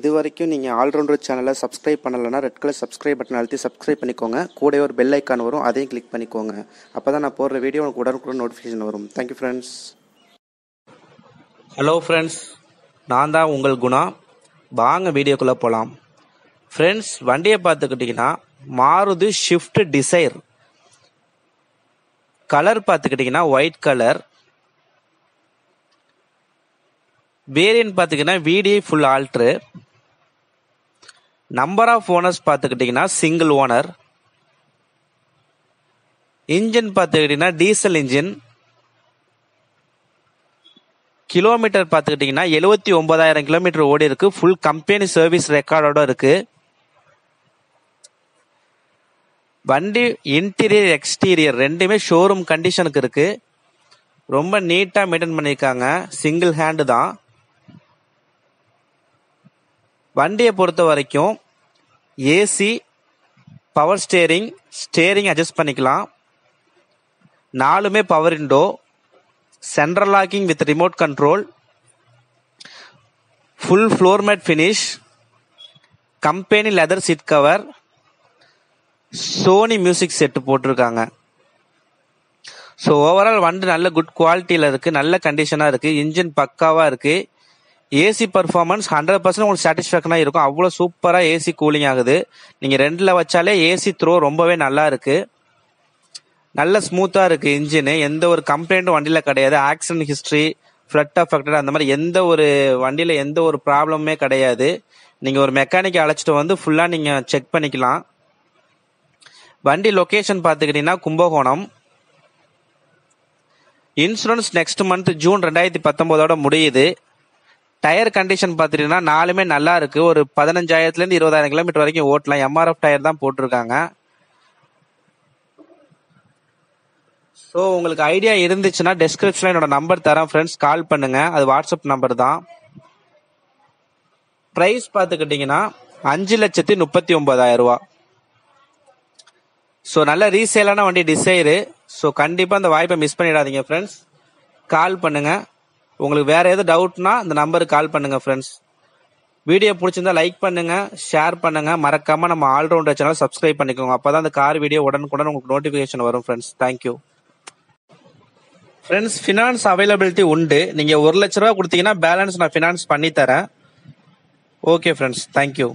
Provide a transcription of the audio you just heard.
இது வரைக்கும் நீங்கள் ஆல்ரவுண்டர் சேனலை சப்ஸ்கிரைப் பண்ணலைன்னா ரெட் கலர் சப்ஸ்கிரைப் பட்டன் அழுத்தி சப்ஸ்கிரைப் பண்ணிக்கோங்க. கூட ஒரு பெல் ஐக்கான் வரும் அதையும் கிளிக் பண்ணிக்கோங்க. அப்போ தான் நான் போடுற வீடியோ உங்களுக்கு உடனுக்குடன் நோட்டிஃபிகேஷன் வரும். தேங்க்யூ ஃப்ரெண்ட்ஸ் ஹலோ ஃப்ரெண்ட்ஸ் நான் தான் உங்கள் குணா. வாங்க வீடியோக்குள்ளே போகலாம் ஃப்ரெண்ட்ஸ் வண்டியை பார்த்துக்கிட்டிங்கன்னா மாருதி ஷிஃப்ட் டிசைர் கலர் பார்த்துக்கிட்டிங்கன்னா ஒயிட் கலர் வேரியன்ட் பார்த்தீங்கன்னா விடி ஃபுல் ஆல்ட்ரு நம்பர் ஆஃப் ஓனர்ஸ் பார்த்துக்கிட்டிங்கன்னா சிங்கிள் ஓனர் இன்ஜின் பார்த்துக்கிட்டிங்கன்னா டீசல் இன்ஜின் கிலோமீட்டர் பார்த்துக்கிட்டிங்கன்னா எழுபத்தி ஒன்பதாயிரம் கிலோமீட்டர் ஓடி இருக்கு. ஃபுல் கம்பெனி சர்வீஸ் ரெக்கார்டோட இருக்கு. வண்டி இன்டீரியர் எக்ஸ்டீரியர் ரெண்டுமே ஷோரூம் கண்டிஷனுக்கு இருக்கு. ரொம்ப நீட்டாக மெயின்டைன் பண்ணியிருக்காங்க. சிங்கிள் ஹேண்டு தான். வண்டியை பொறுத்த வரைக்கும் AC power steering steering adjust பண்ணிக்கலாம். நாலுமே power window central locking with remote control full floor mat finish company leather seat cover Sony music set போட்டிருக்காங்க. ஸோ ஓவரால் வண்டி நல்ல குட் குவாலிட்டியில் இருக்குது நல்ல கண்டிஷனாக இருக்குது இன்ஜின் பக்காவாக இருக்குது ஏசி பர்ஃபார்மன்ஸ் ஹண்ட்ரட் பர்சன்ட் உங்களுக்கு சாட்டிஸ்ஃபேக்ஷனாக இருக்கும். அவ்வளோ சூப்பராக ஏசி கூலிங் ஆகுது. நீங்கள் ரெண்டில் வச்சாலே ஏசி த்ரோ ரொம்பவே நல்லா இருக்குது நல்ல ஸ்மூத்தாக இருக்குது இன்ஜினு எந்த ஒரு கம்ப்ளைண்ட்டும் வண்டியில் கிடையாது. ஆக்சிடென்ட் ஹிஸ்ட்ரி ஃப்ளட் அஃபெக்டட் அந்த மாதிரி எந்த ஒரு வண்டியில் எந்த ஒரு ப்ராப்ளமுமே கிடையாது. நீங்கள் ஒரு மெக்கானிக்கை அழைச்சிட்டு வந்து ஃபுல்லாக நீங்கள் செக் பண்ணிக்கலாம். வண்டி லொக்கேஷன் பார்த்துக்கிட்டிங்கன்னா Kumbakonam. Insurance next month June ரெண்டாயிரத்தி பத்தொம்போதோட முடியுது. டயர் கண்டிஷன் பார்த்துட்டிங்கன்னா நாலுமே நல்லா இருக்கு. ஒரு பதினஞ்சாயிரத்துலேருந்து இருபதாயிரம் கிலோமீட்டர் வரைக்கும் ஓட்டலாம். எம்ஆர்எஃப் டயர் தான் போட்டிருக்காங்க. ஸோ உங்களுக்கு ஐடியா இருந்துச்சுன்னா டெஸ்கிரிப்ஷனில் என்னோட நம்பர் தரேன் ஃப்ரெண்ட்ஸ் கால் பண்ணுங்க. அது வாட்ஸ்அப் நம்பர் தான். ப்ரைஸ் பார்த்துக்கிட்டிங்கன்னா அஞ்சு லட்சத்தி முப்பத்தி ஒன்பதாயிரம் ரூபா. ஸோ நல்ல ரீசேலான வண்டி டிசைரு ஸோ கண்டிப்பாக அந்த வாய்ப்பை மிஸ் பண்ணிடாதீங்க ஃப்ரெண்ட்ஸ் கால் பண்ணுங்க. உங்களுக்கு வேற எது டவுட்னா இந்த நம்பருக்கு கால் பண்ணுங்க ஃப்ரெண்ட்ஸ் வீடியோ பிடிச்சிருந்தா லைக் பண்ணுங்க ஷேர் பண்ணுங்க. மறக்காம நம்ம ஆல்ரவுண்டர் சேனல் சப்ஸ்கிரைப் பண்ணிக்கோங்க. அப்பதான் அந்த கார் வீடியோ உடனுக்குடன் உங்களுக்கு நோட்டிஃபிகேஷன் வரும் friends thank you friends finance availability உண்டு. நீங்க ஒரு லட்ச ரூபா கொடுத்தீங்கன்னா பேலன்ஸ் நான் ஃபினான்ஸ் பண்ணி தரேன் ஓகே ஃப்ரெண்ட்ஸ் தேங்க்யூ